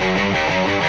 Música